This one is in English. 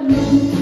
love you.